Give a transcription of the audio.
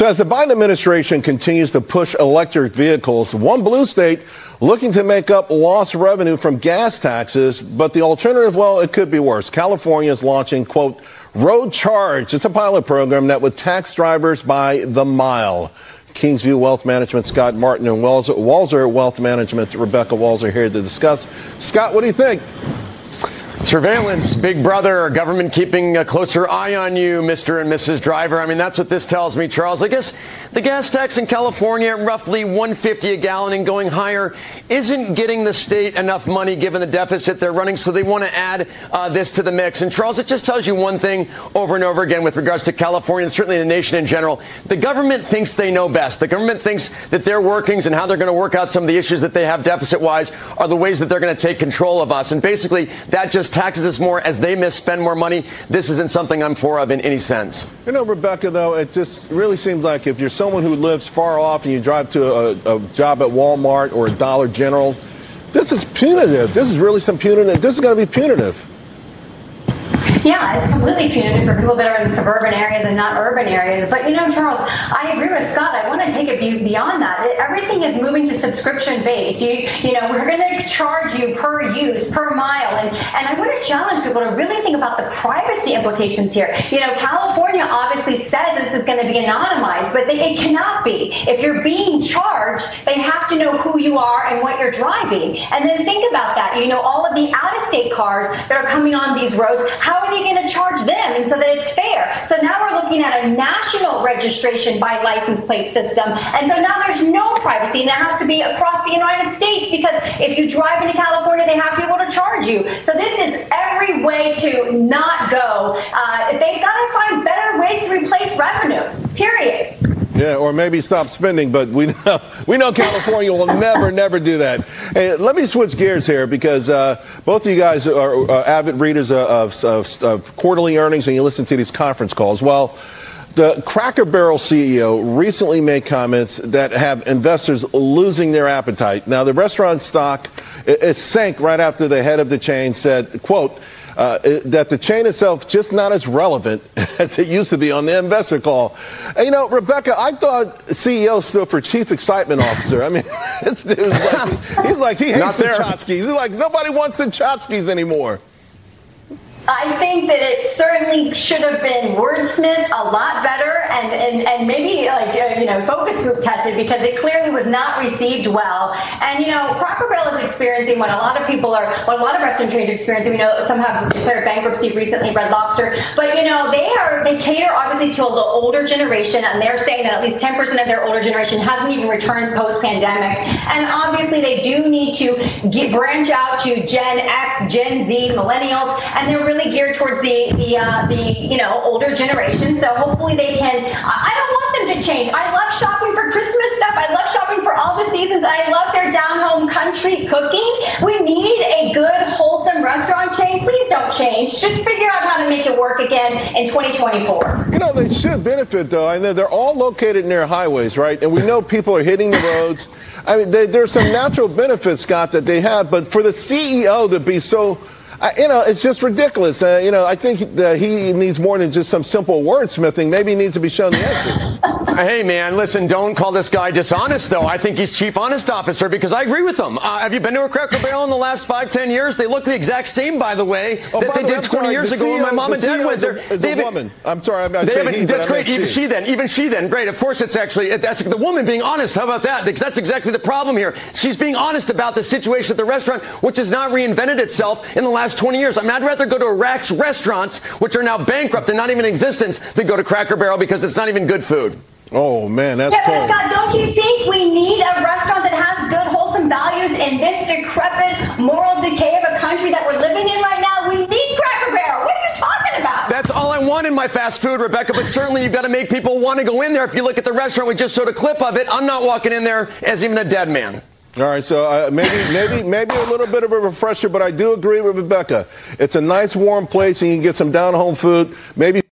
So as the Biden administration continues to push electric vehicles, one blue state looking to make up lost revenue from gas taxes, but the alternative, well, it could be worse. California is launching, quote, Road Charge. It's a pilot program that would tax drivers by the mile. Kingsview Wealth Management, Scott Martin and Walser Wealth Management, Rebecca Walser here to discuss. Scott, what do you think? Surveillance, big brother, government keeping a closer eye on you, Mr. and Mrs. Driver. I mean, that's what this tells me, Charles. I guess the gas tax in California, roughly 150 a gallon and going higher, isn't getting the state enough money given the deficit they're running, so they want to add uh, this to the mix. And Charles, it just tells you one thing over and over again with regards to California and certainly the nation in general. The government thinks they know best. The government thinks that their workings and how they're going to work out some of the issues that they have deficit-wise are the ways that they're going to take control of us. And basically, that just taxes us more as they misspend more money. This isn't something I'm for of in any sense. You know, Rebecca, though, it just really seems like if you're someone who lives far off and you drive to a, a job at Walmart or a Dollar General, this is punitive. This is really some punitive. This is going to be punitive. Yeah, it's completely punitive for people that are in suburban areas and not urban areas. But you know, Charles, I agree with Scott. I want to take it beyond that. Everything is moving to subscription base. You, you know, we're going to charge you per use, per mile, and and I want to challenge people to really think about the privacy implications here. You know, California obviously says this is going to be anonymized, but they, it cannot be. If you're being charged, they have to know who you are and what you're driving. And then think about that. You know, all of the out-of-state cars that are coming on these roads. How are they going to charge them and so that it's fair? So now we're looking at a national registration by license plate system. And so now there's no privacy and it has to be across the United States because if you drive into California, they have to be able to charge you. So this is every way to not go. Uh, they've got to find better ways to replace revenue, period. Yeah, or maybe stop spending, but we know, we know California will never, never do that. Hey, let me switch gears here because uh, both of you guys are uh, avid readers of, of, of quarterly earnings and you listen to these conference calls. Well, the Cracker Barrel CEO recently made comments that have investors losing their appetite. Now, the restaurant stock it, it sank right after the head of the chain said, quote, uh, that the chain itself just not as relevant as it used to be on the investor call. And, you know, Rebecca, I thought CEO stood for Chief Excitement Officer. I mean, this dude's like, he's like, he hates the tchotchkes. He's like, nobody wants the tchotchkes anymore. I think that it certainly should have been wordsmith a lot better and, and, and maybe like, uh, you know, focus group tested because it clearly was not received well. And, you know, Cracker Barrel is experiencing what a lot of people are, what a lot of restaurant chains are experiencing. We know some have declared bankruptcy recently, Red Lobster. But, you know, they are, they cater obviously to little older generation and they're saying that at least 10% of their older generation hasn't even returned post pandemic. And obviously they do need to get, branch out to Gen X, Gen Z, millennials, and they're really geared towards the the uh, the you know older generation. So hopefully they can. I don't want them to change. I love shopping for Christmas stuff. I love shopping for all the seasons. I love their down home country cooking. We need a good wholesome restaurant chain. Please don't change. Just figure out how to make it work again in 2024. You know they should benefit though. I know they're all located near highways, right? And we know people are hitting the roads. I mean, they, there's some natural benefits, Scott, that they have. But for the CEO to be so I, you know, it's just ridiculous. Uh, you know, I think that he needs more than just some simple wordsmithing. Maybe he needs to be shown the exit. hey, man, listen, don't call this guy dishonest, though. I think he's chief honest officer because I agree with him. Uh, have you been to a Cracker Barrel in the last five, ten years? They look the exact same, by the way, oh, that they did 20 sorry, years ago CEO, when my mom and dad went there. Is a woman. I'm sorry, I'm not saying he, That's great. Even she. she then. Even she then. Great. Of course, it's actually that's the woman being honest. How about that? Because that's exactly the problem here. She's being honest about the situation at the restaurant, which has not reinvented itself in the last 20 years. I mean, I'd rather go to Rax restaurants, which are now bankrupt and not even in existence, than go to Cracker Barrel because it's not even good food. Oh man, that's yeah, cold. Scott, don't you think we need a restaurant that has good, wholesome values in this decrepit moral decay of a country that we're living in right now? We need Cracker Barrel. What are you talking about? That's all I want in my fast food, Rebecca. But certainly you've got to make people want to go in there. If you look at the restaurant, we just showed a clip of it. I'm not walking in there as even a dead man. All right, so uh, maybe, maybe, maybe a little bit of a refresher, but I do agree with Rebecca. It's a nice, warm place, and you can get some down-home food. Maybe